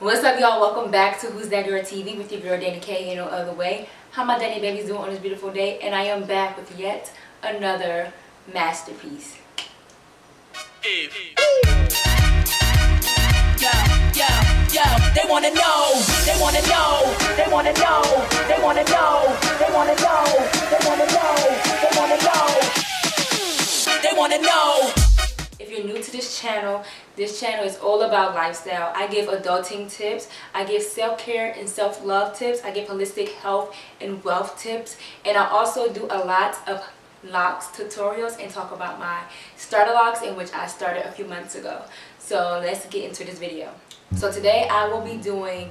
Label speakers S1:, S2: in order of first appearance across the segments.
S1: What's up y'all? Welcome back to Who's That Girl TV with your girl Danni Kaii and no other way. How my Danni babies doing on this beautiful day? And I am back with yet another masterpiece.
S2: Yo, yo, yo, they wanna know, they wanna know, they wanna know, they wanna know, they wanna know, they wanna know, they wanna know, they wanna know.
S1: If you're new to this channel, this channel is all about lifestyle. I give adulting tips, I give self-care and self-love tips, I give holistic health and wealth tips, and I also do a lot of locs tutorials and talk about my starter locs in which I started a few months ago. So let's get into this video. So today I will be doing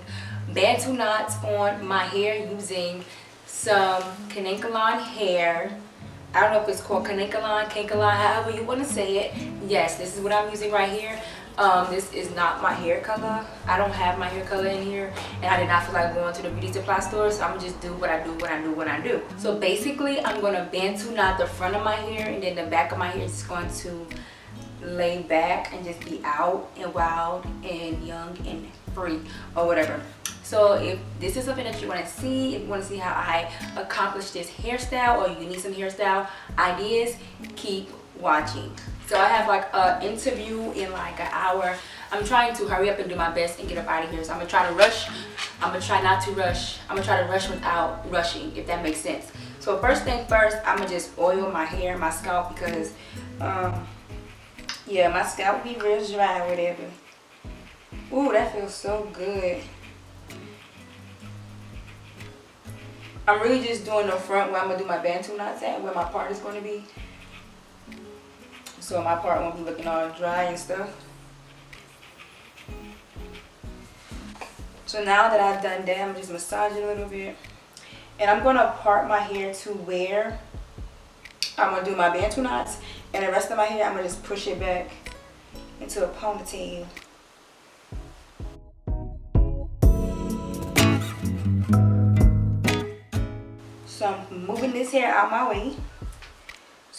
S1: Bantu knots on my hair using some Kanekalon hair I don't know if it's called Kanekalon, Kankalon, however you want to say it. Yes, this is what I'm using right here. Um, this is not my hair color. I don't have my hair color in here and I did not feel like going to the beauty supply store so I'm just do what I do when I do when I do. So basically I'm gonna bantu knot the front of my hair and then the back of my hair is going to lay back and just be out and wild and young and free or whatever. So if this is something that you want to see, if you want to see how I accomplish this hairstyle or you need some hairstyle ideas, keep watching. So I have like an interview in like an hour. I'm trying to hurry up and do my best and get up out of here. So I'm gonna try to rush. I'm gonna try not to rush. I'm gonna try to rush without rushing, if that makes sense. So first thing first, I'm gonna just oil my hair, my scalp because, um, yeah, my scalp be real dry whatever. Ooh, that feels so good. I'm really just doing the front where I'm gonna do my bantu knots at, where my part is gonna be. So my part won't be looking all dry and stuff. So now that I've done that, I'm just massage it a little bit. And I'm gonna part my hair to where I'm gonna do my bantu knots. And the rest of my hair, I'm gonna just push it back into a ponytail. So I'm moving this hair out my way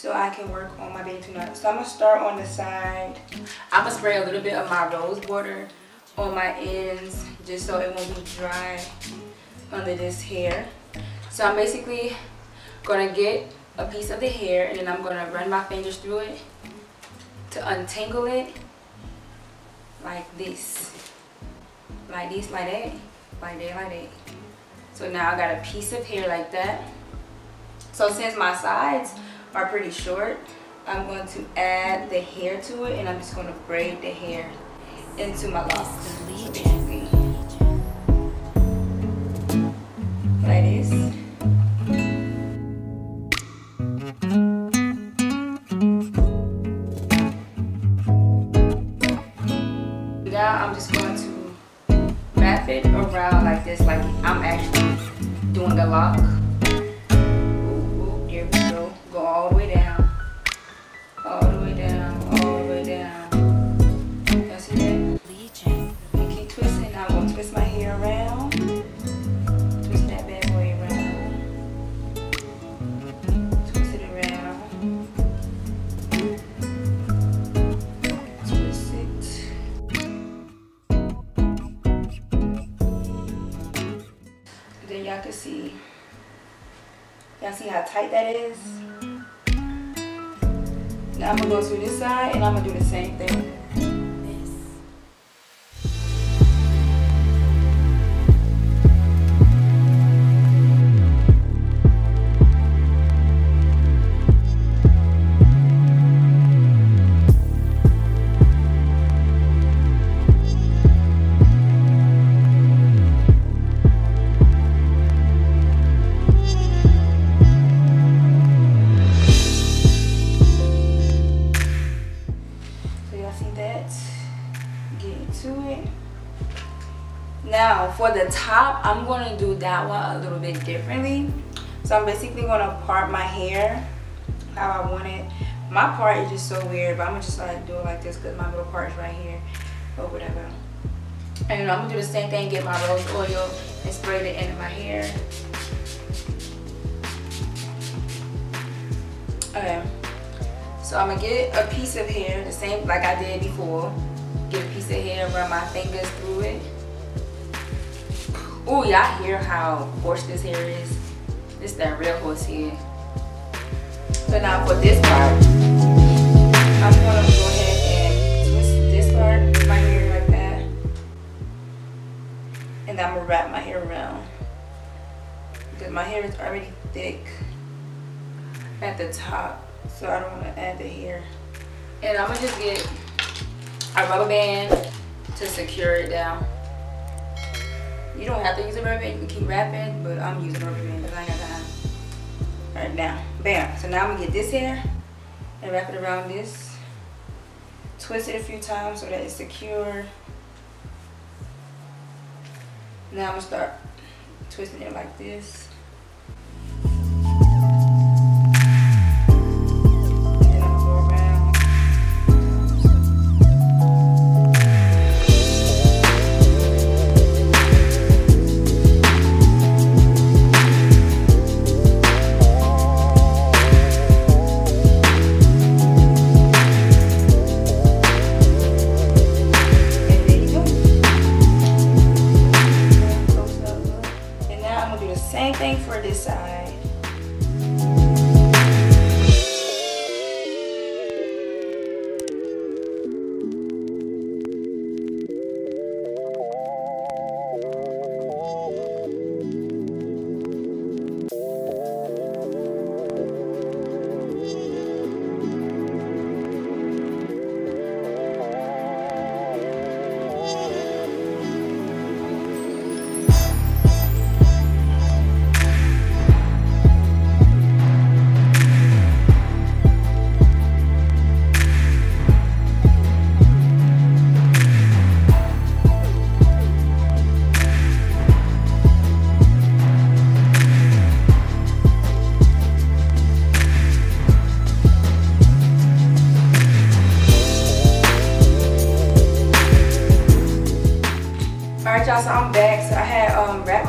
S1: so I can work on my bantu knot. So I'm gonna start on the side. I'm gonna spray a little bit of my rose water on my ends just so it won't be dry under this hair. So I'm basically gonna get a piece of the hair and then I'm gonna run my fingers through it to untangle it like this. Like this, like that, like that, like that. So now I got a piece of hair like that. So since my sides are pretty short, I'm going to add the hair to it and I'm just going to braid the hair into my locs. Can see y'all see how tight that is? Now I'm gonna go to this side and I'm gonna do the same thing top, I'm gonna do that one a little bit differently. So I'm basically gonna part my hair how I want it. My part is just so weird, but I'm gonna just like do it like this because my little part is right here or whatever. And I'm gonna do the same thing, get my rose oil and spray the end of my hair. Okay. So I'm gonna get a piece of hair, the same like I did before. Get a piece of hair, run my fingers through it. Oh, y'all hear how coarse this hair is? This that real horse hair. So now for this part, I'm gonna go ahead and twist this part of my hair like that. And I'm gonna wrap my hair around. Because my hair is already thick at the top. So I don't wanna add the hair. And I'm gonna just get a rubber band to secure it down. You don't have to use a rubber band, you can keep wrapping, but I'm using rubber band because I ain't got time. Alright, now, bam. So now I'm gonna get this hair and wrap it around this. Twist it a few times so that it's secure. Now I'm gonna start twisting it like this.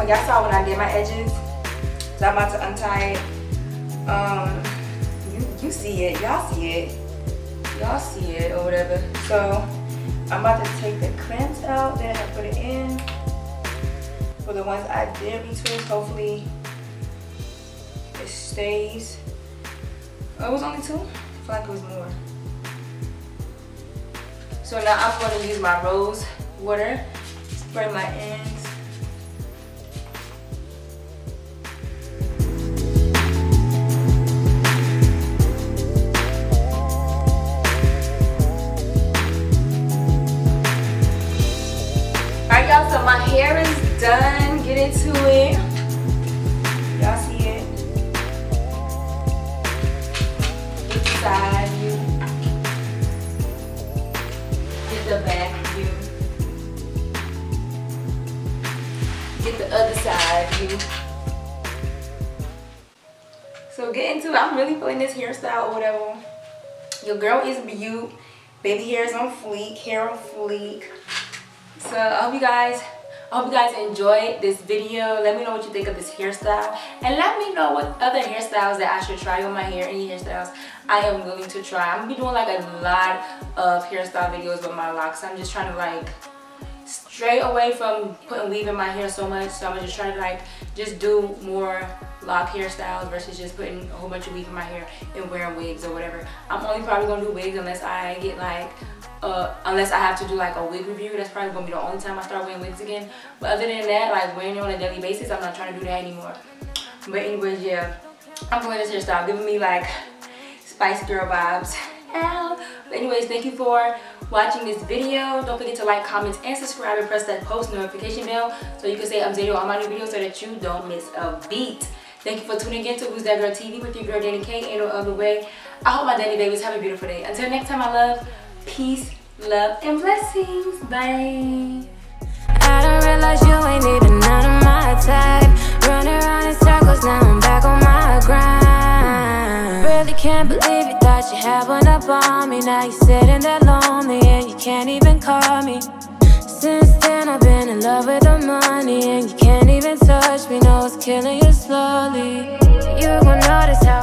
S1: Y'all saw when I did my edges. So I'm about to untie it. Um you you see it, y'all see it. Y'all see it or whatever. So I'm about to take the clamps out, then I put it in. For the ones I did retwist, hopefully it stays. Oh, it was only two? I feel like it was more. So now I'm going to use my rose water spray my ends. Into it. Y'all see it? Side view. Get the back view. get the other side view. So get into it. I'm really feeling this hairstyle or whatever. Your girl is beaut. Baby hair is on fleek. Hair on fleek. So I hope you guys I hope you guys enjoyed this video. Let me know what you think of this hairstyle. And let me know what other hairstyles that I should try on my hair. Any hairstyles I am willing to try. I'm to be doing like a lot of hairstyle videos with my locs. I'm just trying to like stray away from putting weave in my hair so much so I'm just trying to like just do more loc hairstyles versus just putting a whole bunch of weave in my hair and wearing wigs or whatever. I'm only probably gonna do wigs unless I get like uh, unless I have to do like a wig review. That's probably gonna be the only time I start wearing wigs again. But other than that like wearing it on a daily basis I'm not trying to do that anymore. But anyways yeah. I'm doing this hairstyle giving me like Spice Girl vibes. But anyways, thank you for watching this video. Don't forget to like, comment, and subscribe and press that post notification bell so you can I'm Zaydo on my new videos so that you don't miss a beat. Thank you for tuning in to Who's That Girl TV with your girl Danni Kaii. Ain't no other way. I hope my Danni babies have a beautiful day. Until next time, I love, peace, love, and blessings. Bye. I don't realize you ain't even none of my type. Running around in circles, now I'm back on my grind. Really can't believe you thought you had one up on me. Now you're sitting there lonely and you can't even call me. Love with the money, and you can't even touch me. No, it's killing you slowly. You gon' notice how.